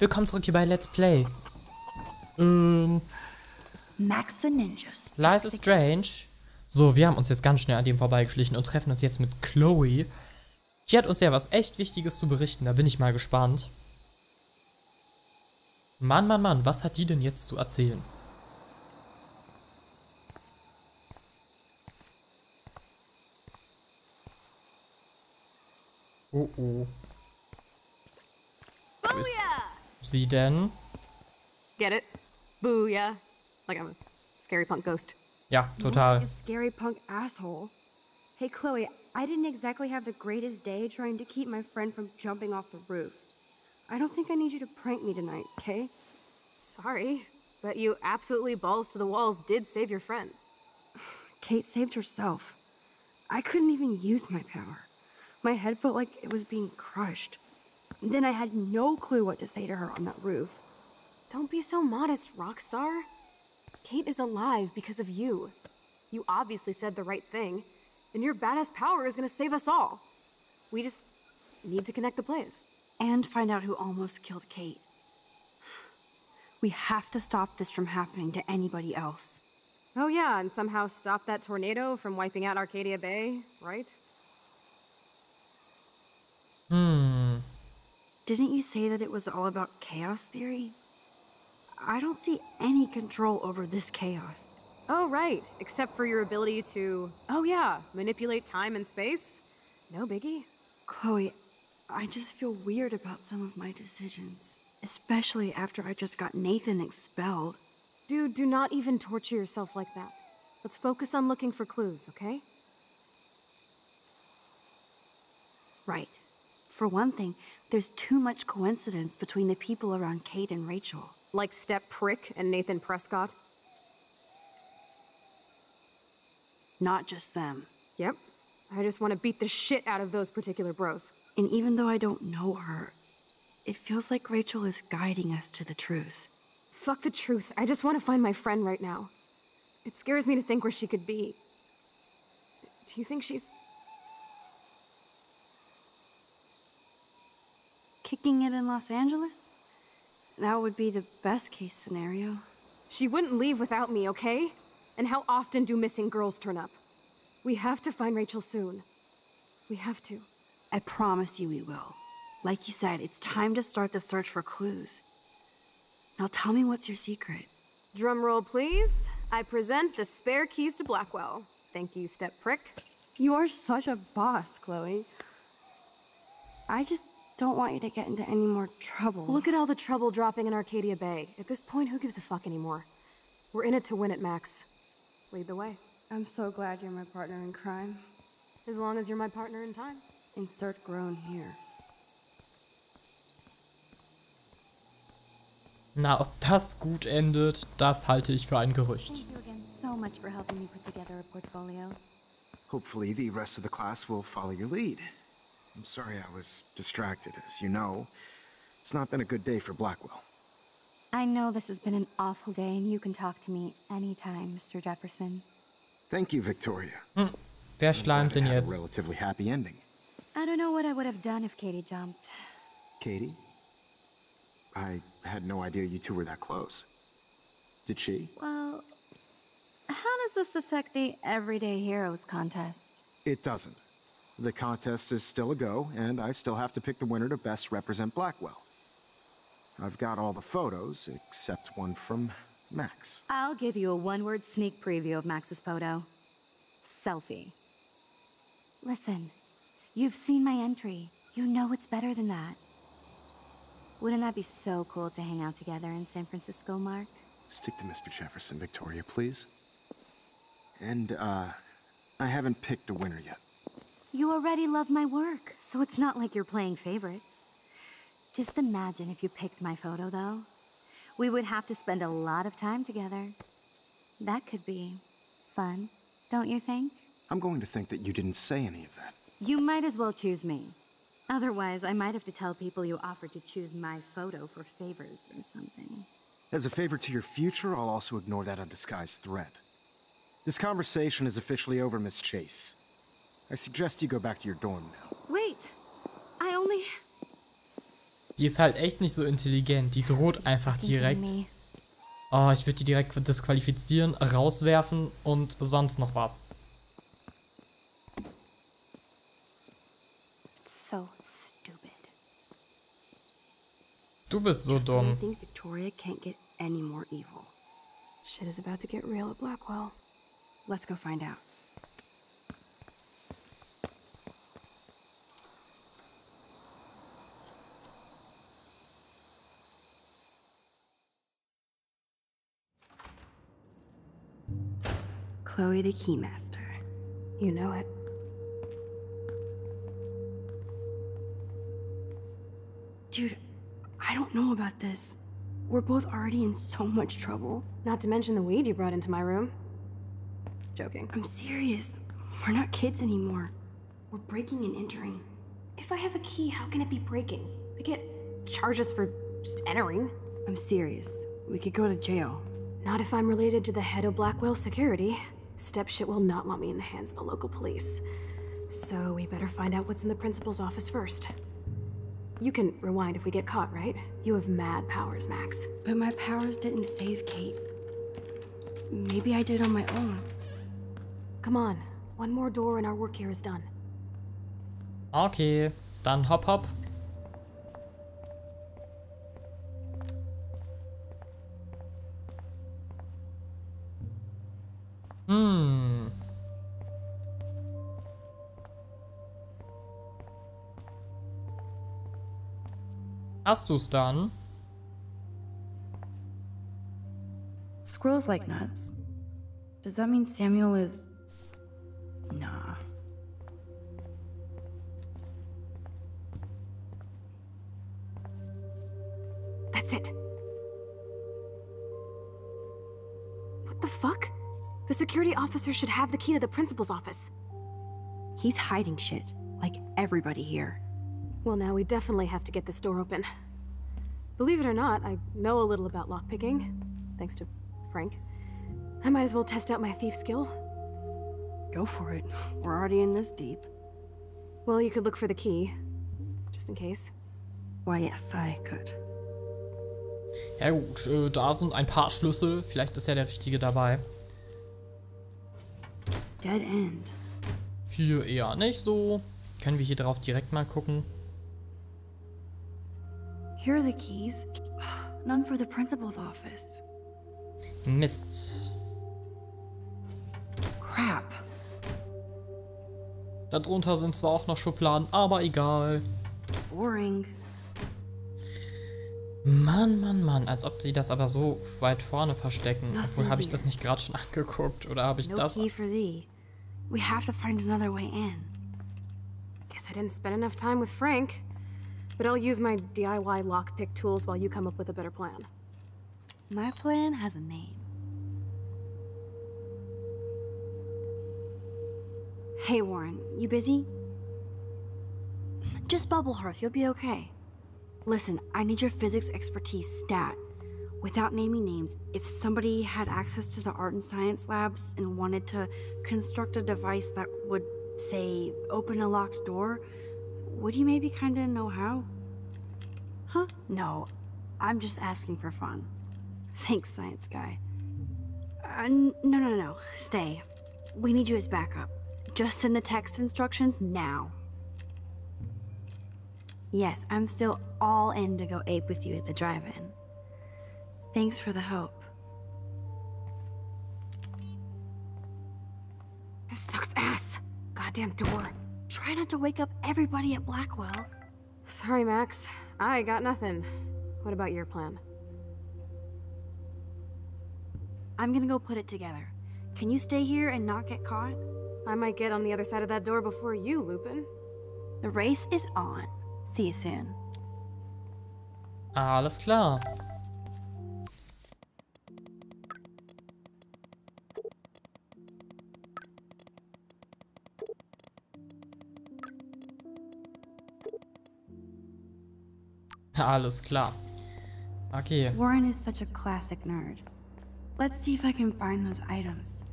Willkommen zurück hier bei Let's Play. Ähm, Max the Ninja. Life is Strange. So, wir haben uns jetzt ganz schnell an dem vorbeigeschlichen und treffen uns jetzt mit Chloe. Die hat uns ja was echt Wichtiges zu berichten, da bin ich mal gespannt. Mann, Mann, Mann, was hat die denn jetzt zu erzählen? Oh oh. Wo ist sie denn? Get it? Booyah. Like I'm a scary punk ghost. Yeah, total. A scary punk asshole. Hey, Chloe, I didn't exactly have the greatest day trying to keep my friend from jumping off the roof. I don't think I need you to prank me tonight, okay? Sorry, but you absolutely balls to the walls did save your friend. Kate saved herself. I couldn't even use my power. My head felt like it was being crushed. Then I had no clue what to say to her on that roof. Don't be so modest, Rockstar. Kate is alive because of you. You obviously said the right thing, and your badass power is gonna save us all. We just need to connect the plays. And find out who almost killed Kate. We have to stop this from happening to anybody else. Oh yeah, and somehow stop that tornado from wiping out Arcadia Bay, right? Didn't you say that it was all about chaos theory? I don't see any control over this chaos. Oh, right. Except for your ability to, oh yeah, manipulate time and space. No biggie. Chloe, I just feel weird about some of my decisions. Especially after I just got Nathan expelled. Dude, do not even torture yourself like that. Let's focus on looking for clues, okay? Right. For one thing, there's too much coincidence between the people around Kate and Rachel. Like Step Prick and Nathan Prescott? Not just them. Yep. I just want to beat the shit out of those particular bros. And even though I don't know her, it feels like Rachel is guiding us to the truth. Fuck the truth. I just want to find my friend right now. It scares me to think where she could be. Do you think she's... Kicking it in Los Angeles? That would be the best case scenario. She wouldn't leave without me, okay? And how often do missing girls turn up? We have to find Rachel soon. We have to. I promise you we will. Like you said, it's time to start the search for clues. Now tell me what's your secret. Drum roll, please. I present the spare keys to Blackwell. Thank you, Step Prick. You are such a boss, Chloe. I just don't want you to get into any more trouble. Look at all the trouble dropping in Arcadia Bay. At this point, who gives a fuck anymore? We're in it to win it, Max. Lead the way. I'm so glad you're my partner in crime. As long as you're my partner in time. Insert groan here. Na, ob das gut endet, das halte ich für ein Gerücht. Thank you again so much for helping me put together a portfolio. Hopefully, the rest of the class will follow your lead. I'm sorry I was distracted. As you know, it's not been a good day for Blackwell. I know this has been an awful day, and you can talk to me anytime, Mr. Jefferson. Thank you, Victoria. Hm, wer I'm schleimt denn a jetzt? relatively happy ending. I don't know what I would have done if Katie jumped. Katie? I had no idea you two were that close. Did she? Well, how does this affect the Everyday Heroes contest? It doesn't. The contest is still a go, and I still have to pick the winner to best represent Blackwell. I've got all the photos, except one from Max. I'll give you a one word sneak preview of Max's photo selfie. Listen, you've seen my entry. You know it's better than that. Wouldn't that be so cool to hang out together in San Francisco, Mark? Stick to Mr. Jefferson, Victoria, please. And, uh, I haven't picked a winner yet. You already love my work, so it's not like you're playing favorites. Just imagine if you picked my photo, though. We would have to spend a lot of time together. That could be fun, don't you think? I'm going to think that you didn't say any of that. You might as well choose me. Otherwise, I might have to tell people you offered to choose my photo for favors or something. As a favor to your future, I'll also ignore that undisguised threat. This conversation is officially over, Miss Chase. I suggest you go back to your dorm now. Wait! I only. Die ist halt echt nicht so intelligent. Die droht einfach direkt. Oh, ich würde die direkt disqualifizieren, rauswerfen und sonst noch was. So stupid. Du bist so I dumm. think Victoria can't get any more evil. Shit is about to get real at Blackwell. Let's go find out. Chloe the Keymaster. You know it. Dude, I don't know about this. We're both already in so much trouble. Not to mention the weed you brought into my room. Joking. I'm serious. We're not kids anymore. We're breaking and entering. If I have a key, how can it be breaking? They get charges for just entering. I'm serious. We could go to jail. Not if I'm related to the head of Blackwell Security. Stepshit will not want me in the hands of the local police. So we better find out what's in the principal's office first. You can rewind if we get caught, right? You have mad powers, Max. But my powers didn't save Kate. Maybe I did on my own. Come on. One more door and our work here is done. Okay, dann hopp hopp. Hast du's dann? Squirrels like nuts. Does that mean Samuel is. Nah. That's it. What the fuck? The security officer should have the key to the principal's office. He's hiding shit, like everybody here. Well, now we definitely have to get this door open. Believe it or not, I know a little about lockpicking, thanks to Frank. I might as well test out my thief skill. Go for it. We're already in this deep. Well, you could look for the key, just in case. Why, yes, I could. Ja gut, äh, da sind ein paar Schlüssel. Vielleicht ist ja der richtige dabei. Dead end. Hier eher nicht so. Können wir hier drauf direkt mal gucken. Here are the keys. None for the principal's office. Mist. Crap. Darunter sind zwar auch noch Schubladen, aber egal. Boring. Mann, Mann, Mann. Als ob sie das aber so weit vorne verstecken. Nothing Obwohl, habe ich das nicht gerade schon angeguckt? Oder habe ich No das... key for thee. We have to find another way in. Guess I didn't spend enough time with Frank. But I'll use my DIY lockpick tools while you come up with a better plan. My plan has a name. Hey, Warren, you busy? Just bubble hearth, you'll be okay. Listen, I need your physics expertise stat. Without naming names, if somebody had access to the art and science labs and wanted to construct a device that would, say, open a locked door, would you maybe kinda know how? Huh? No, I'm just asking for fun. Thanks, science guy. Uh, no, no, no. Stay. We need you as backup. Just send the text instructions now. Yes, I'm still all in to go ape with you at the drive in. Thanks for the hope. This sucks ass. Goddamn door. Try not to wake up everybody at Blackwell. Sorry, Max. I got nothing. What about your plan? I'm gonna go put it together. Can you stay here and not get caught? I might get on the other side of that door before you, Lupin. The race is on. See you soon. Ah, Alles klar. Alles klar. Okay. Warren is such a classic nerd. Let's see if I can find those items.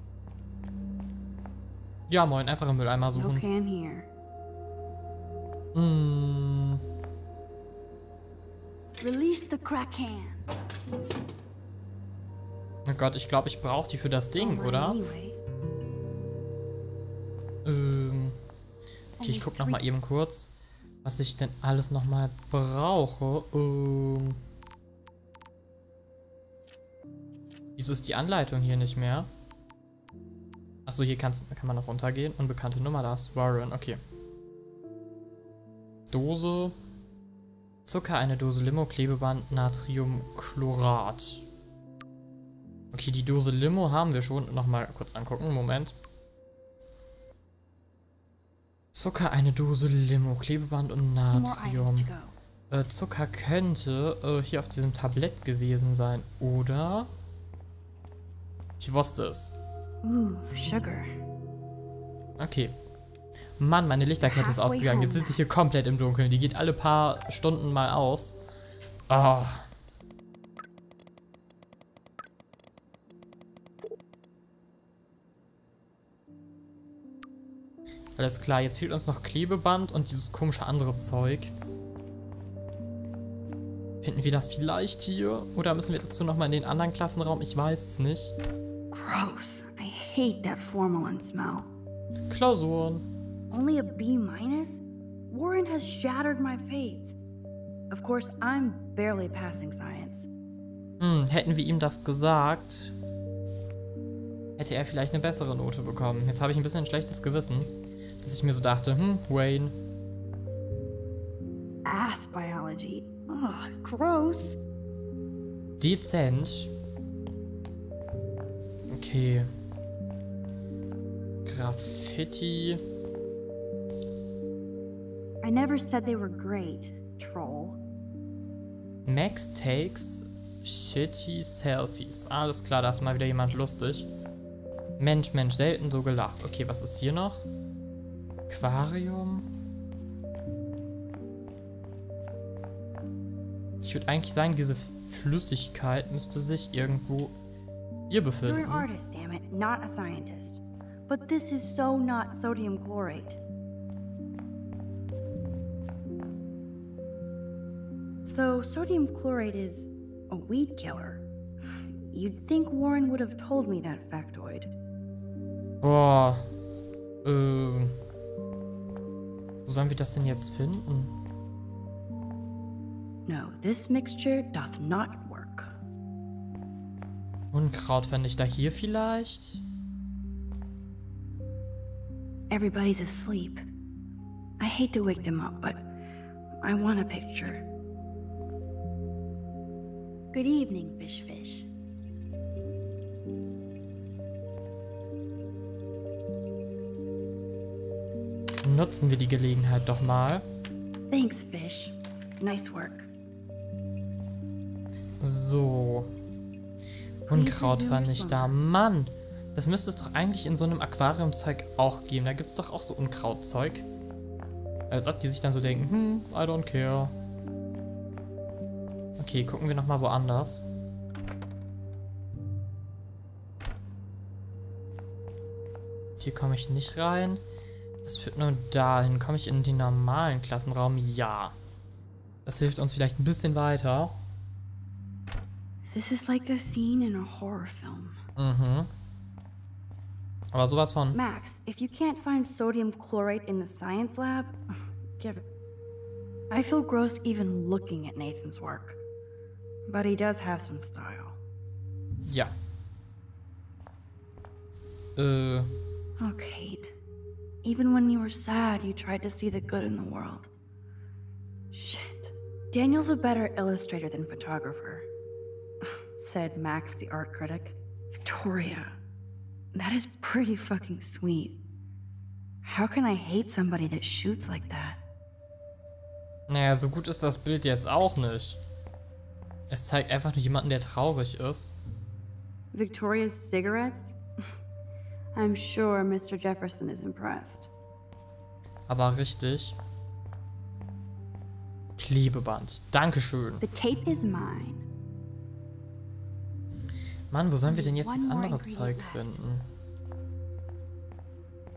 Ja, moin, einfach im Mülleimer suchen. can here. Mm. Release the Kraken. Oh Gott, ich glaube, ich brauche die für das Ding, oder? Anyway. Ähm. Okay, ich guck noch mal eben kurz, was ich denn alles noch mal brauche. Ähm. Wieso ist die Anleitung hier nicht mehr? Achso, hier kann's, kann man noch runtergehen. Unbekannte Nummer, da ist Warren. Okay. Dose. Zucker, eine Dose Limo, Klebeband, Natriumchlorat. Okay, die Dose Limo haben wir schon. Nochmal kurz angucken. Moment. Zucker, eine Dose Limo, Klebeband und Natrium. Äh, Zucker könnte äh, hier auf diesem Tablett gewesen sein, oder? Ich wusste es. Ooh, sugar. Okay. Mann, meine Lichterkette ist ausgegangen. Jetzt sitze ich hier komplett im Dunkeln. Die geht alle paar Stunden mal aus. Ah. Alles klar, jetzt fehlt uns noch Klebeband und dieses komische andere Zeug. Finden wir das vielleicht hier? Oder müssen wir dazu nochmal in den anderen Klassenraum? Ich weiß es nicht. Gross. I hate that formalin smell. Klausuren. Only a B minus? Warren has shattered my faith. Of course, I'm barely passing science. Hm, hätten wir ihm das gesagt, hätte er vielleicht eine bessere Note bekommen. Jetzt habe ich ein bisschen ein schlechtes Gewissen, dass ich mir so dachte, hm, Wayne, Ass biology. Ugh, gross. dezent. Okay. Graffiti. I never said they were great, troll. Max takes shitty selfies. Alles klar, da ist mal wieder jemand lustig. Mensch, Mensch, selten so gelacht. Okay, was ist hier noch? Aquarium. Ich würde eigentlich sagen, diese Flüssigkeit müsste sich irgendwo hier You're befinden. an artist, damn it, not a scientist. But this is so not sodium chlorate. So, sodium chlorate is a weed killer. You'd think Warren would have told me that factoid. Boah. Ähm. Wo sollen wir das denn jetzt finden? No, this mixture doth not work. Unkrautvernichter hier vielleicht? Everybody's asleep. I hate to wake them up, but I want a picture. Good evening, Fish Fish. Nutzen wir die Gelegenheit doch mal. Thanks, Fish. Nice work. So. Unkrautvernichter. Mann! Das müsste es doch eigentlich in so einem Aquariumzeug auch geben. Da gibt es doch auch so Unkrautzeug. Als ob die sich dann so denken, hm, I don't care. Okay, gucken wir nochmal woanders. Hier komme ich nicht rein. Das führt nur dahin. Komme ich in den normalen Klassenraum? Ja. Das hilft uns vielleicht ein bisschen weiter. This is like a scene in a horror film. Mhm. Aber sowas von. Max, if you can't find sodium chlorate in the science lab, give it. I feel gross even looking at Nathan's work. But he does have some style. Ja. Äh, Oh, Kate. Even when you were sad, you tried to see the good in the world. Shit. Daniel's a better illustrator than photographer, said Max, the art critic. Victoria. That is pretty fucking sweet. How can I hate somebody that shoots like that? naja, so gut ist das Bild jetzt auch nicht. Es zeigt einfach nur jemanden, der traurig ist. Victoria's cigarettes? I'm sure Mr. Jefferson is impressed. Aber richtig. Klebeband. Dankeschön. The tape is mine. Mann, wo sollen wir denn jetzt das andere Zeug finden?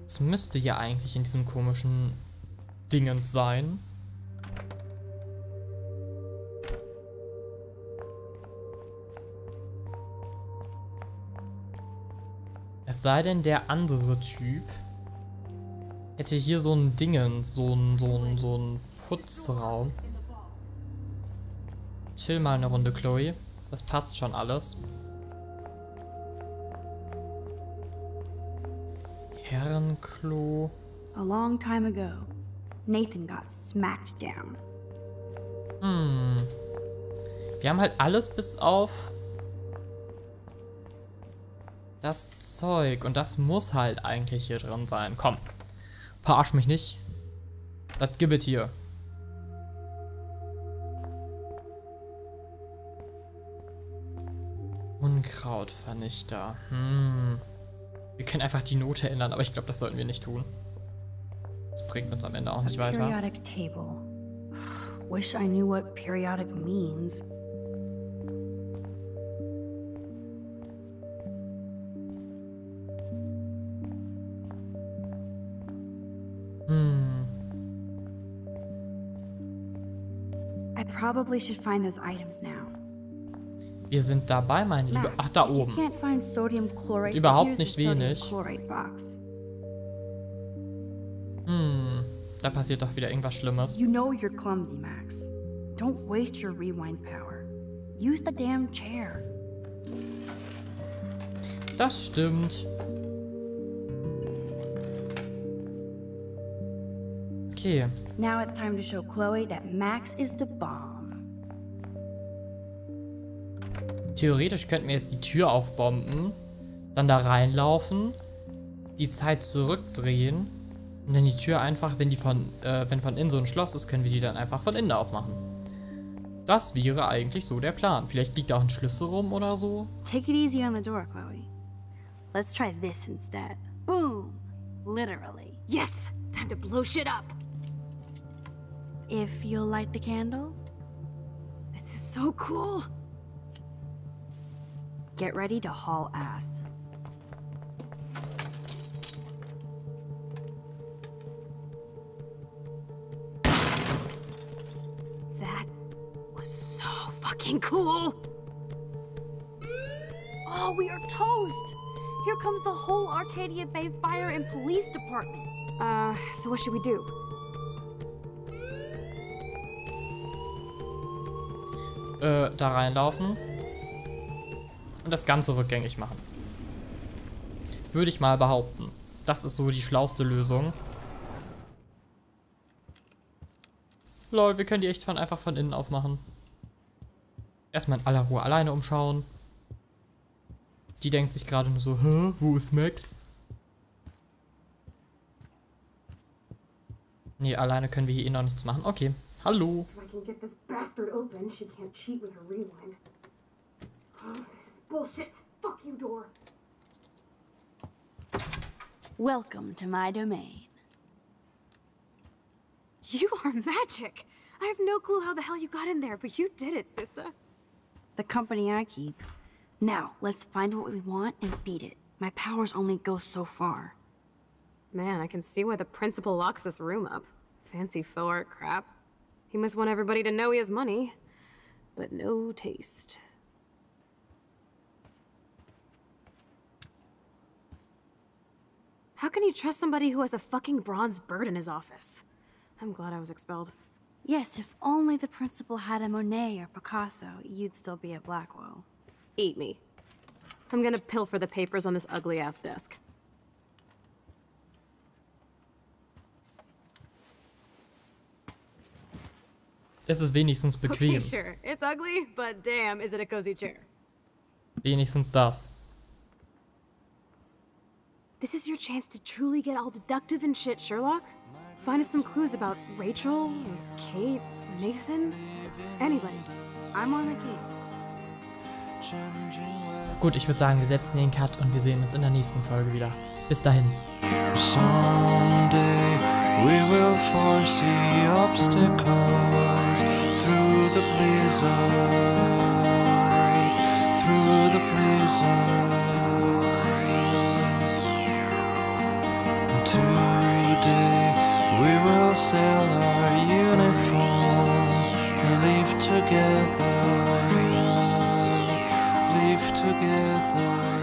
Es müsste ja eigentlich in diesem komischen Dingens sein. Es sei denn, der andere Typ hätte hier so ein Dingens, so ein, so ein, so ein Putzraum. Chill mal eine Runde, Chloe. Das passt schon alles. Herrenklo. A long time ago, Nathan got smacked down. Hm. Wir haben halt alles bis auf das Zeug. Und das muss halt eigentlich hier drin sein. Komm. Verarsch mich nicht. Das gibt es hier. Unkrautvernichter. Hm. Wir können einfach die Note ändern, aber ich glaube, das sollten wir nicht tun. Das bringt uns am Ende auch nicht weiter. Periodic table. Wish I knew what periodic means. Probably should find those items now. Wir sind dabei, mein Lieber. Ach, da oben. Überhaupt nicht wenig. Hm. Da passiert doch wieder irgendwas Schlimmes. You know you're clumsy, Max. Don't waste your rewind power. Use the damn chair. Das stimmt. Okay. Now it's time to show Chloe that Max is the bomb. Theoretisch könnten wir jetzt die Tür aufbomben, dann da reinlaufen, die Zeit zurückdrehen und dann die Tür einfach, wenn die von, äh, wenn von innen so ein Schloss ist, können wir die dann einfach von innen aufmachen. Das wäre eigentlich so der Plan. Vielleicht liegt da auch ein Schlüssel rum oder so. Take it easy on the door, Chloe. Let's try this instead. Boom! Literally. Yes! Time to blow shit up! If you'll light the candle, This is so cool! Get ready to haul ass. That was so fucking cool! Oh, we are toast! Here comes the whole Arcadia Bay Fire and Police Department. Uh, so what should we do? Äh, da reinlaufen. Und das Ganze rückgängig machen. Würde ich mal behaupten. Das ist so die schlauste Lösung. Lol, wir können die echt von einfach von innen aufmachen. Erstmal in aller Ruhe alleine umschauen. Die denkt sich gerade nur so, hä, wo ist Max? Nee, alleine können wir hier eh noch nichts machen. Okay, hallo. If I can get this bastard open, she can't cheat with her rewind. This is bullshit! Fuck you, door! Welcome to my domain. You are magic! I have no clue how the hell you got in there, but you did it, sister. The company I keep. Now, let's find what we want and beat it. My powers only go so far. Man, I can see why the principal locks this room up. Fancy faux art crap. He must want everybody to know he has money, but no taste. How can you trust somebody who has a fucking bronze bird in his office? I'm glad I was expelled. Yes, if only the principal had a Monet or Picasso, you'd still be at Blackwell. Eat me. I'm gonna pilfer the papers on this ugly ass desk. Es ist wenigstens Okay, sure. It's ugly, but damn, is it a cozy chair. Wenigstens das. This is your chance to truly get all deductive and shit, Sherlock. Find us some clues about Rachel, Kate, Nathan, anybody. I'm on the case. Gut, ich würde sagen, wir setzen den Cut und wir sehen uns in der nächsten Folge wieder. Bis dahin. Someday we will foresee obstacles through the blizzard, through the blizzard. We will sell our uniform, live together, live together.